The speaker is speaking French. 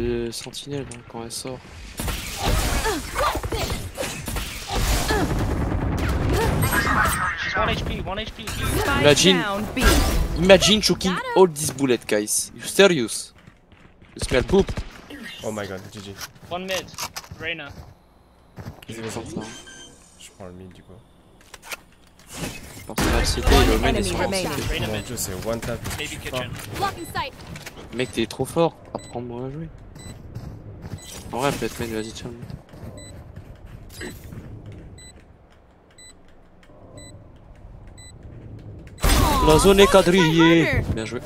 de sentinelle hein, quand elle sort. She's 1 HP, 1 HP. Spike Imagine. Imagine choking all these bullets, guys. You serious? You smell poop? Oh my god, GG. 1 mid. Reyna. Ça. Je prends le mid du coup. Que la cité, le main est sur la remaining. cité. Mon dieu, c'est one tap. Mec, t'es trop fort. Apprends-moi à jouer. En vrai, peut-être main, vas-y, tiens. La zone est quadrillée. Bien joué.